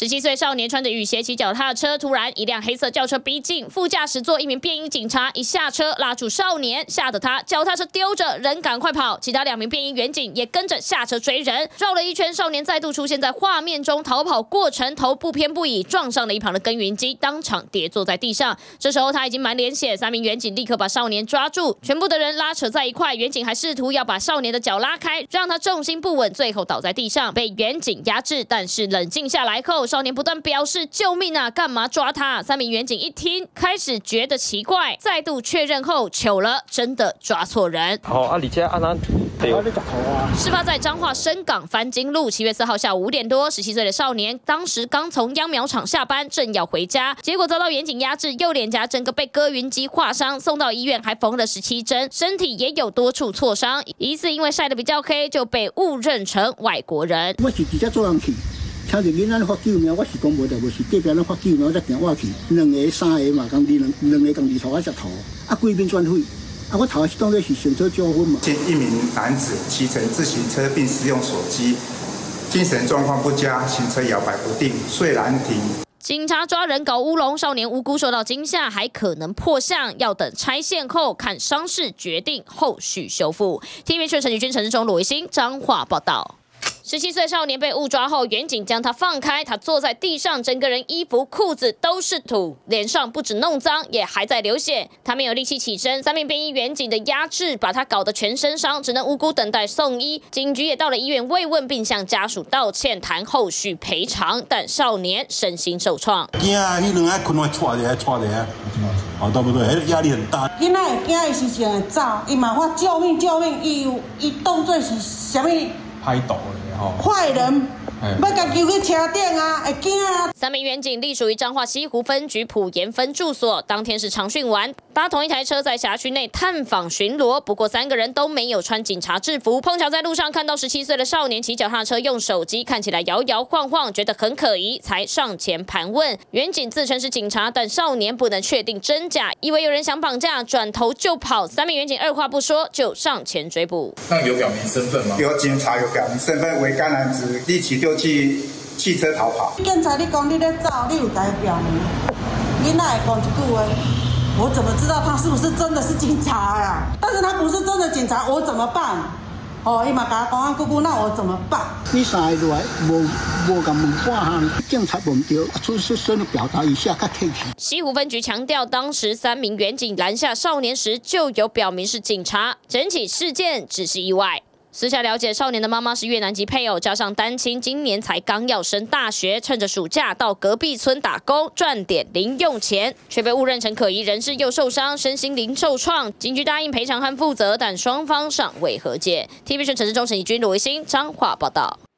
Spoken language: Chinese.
十七岁少年穿着雨鞋骑脚踏车，突然一辆黑色轿车逼近，副驾驶座一名便衣警察一下车拉住少年，吓得他脚踏车丢着，人赶快跑。其他两名便衣员警也跟着下车追人，绕了一圈，少年再度出现在画面中，逃跑过程头不偏不倚撞上了一旁的耕耘机，当场跌坐在地上。这时候他已经满脸血，三名员警立刻把少年抓住，全部的人拉扯在一块，远警还试图要把少年的脚拉开，让他重心不稳，最后倒在地上被远警压制。但是冷静下来后。少年不断表示救命啊，干嘛抓他？三名远警一听，开始觉得奇怪，再度确认后，糗了，真的抓错人。好，啊，你家阿南。事发在彰化深港翻金路，七月四号下午五点多，十七岁的少年当时刚从秧苗场下班，正要回家，结果遭到远警压制，右脸颊整个被割云机划伤，送到医院还缝了十七针，身体也有多处挫伤，疑似因为晒得比较黑，就被误认成外国人。我是直接做上去。听着囡仔发救命，我是讲无代，无是隔壁咧发救命，才行我去。两个、三个嘛，共二两两个共二头啊，石头啊，贵宾转会啊，我头是当作是行车纠纷嘛。近一名男子骑乘自行车并使用手机，精神状况不佳，行车摇摆不定，睡难停。警察抓人搞乌龙，少年无辜受到惊吓，还可能破相，要等拆线后看伤势决定后续修复。TVB 陈宇君、陈志忠、罗维新彰化报道。十七岁少年被误抓后，远警将他放开，他坐在地上，整个人衣服、裤子都是土，脸上不止弄脏，也还在流血。他没有力气起身，三名便衣远警的压制把他搞得全身伤，只能无辜等待送医。警局也到了医院慰问，并向家属道歉，谈后续赔偿。但少年身心受创，惊啊！你两个困难喘的，喘的，哦，对不对？压力很大。囡仔会惊的时阵走，伊嘛发救命救命，伊有伊当作是拍倒坏人，要甲救去车顶啊，会惊啊！三名员警隶属于彰化西湖分局普盐分住所，当天是长训完，搭同一台车在辖区内探访巡逻。不过三个人都没有穿警察制服，碰巧在路上看到十七岁的少年骑脚踏车用手机，看起来摇摇晃晃，觉得很可疑，才上前盘问。员警自称是警察，但少年不能确定真假，以为有人想绑架，转头就跑。三名员警二话不说就上前追捕。那有表明身份吗？有警察有表明身份为该男子，立即就去。汽车逃跑。刚才你讲你在找，你有在表明，你哪会讲一句话？我怎么知道他是不是真的是警察呀？但是他不是真的警察，我怎么办？哦，伊嘛甲公安姑姑，那我怎么办？你三个来，无无敢问半项，警察问到，出示身表达一下，较客气。西湖分局强调，当时三名员警拦下少年时，就有表明是警察，整起事件只是意外。私下了解，少年的妈妈是越南籍配偶，加上单亲，今年才刚要升大学，趁着暑假到隔壁村打工赚点零用钱，却被误认成可疑人士，又受伤，身心灵受创。警局答应赔偿和负责，但双方尚未和解。TVB 陈志忠、陈义军、罗维新彰化报道。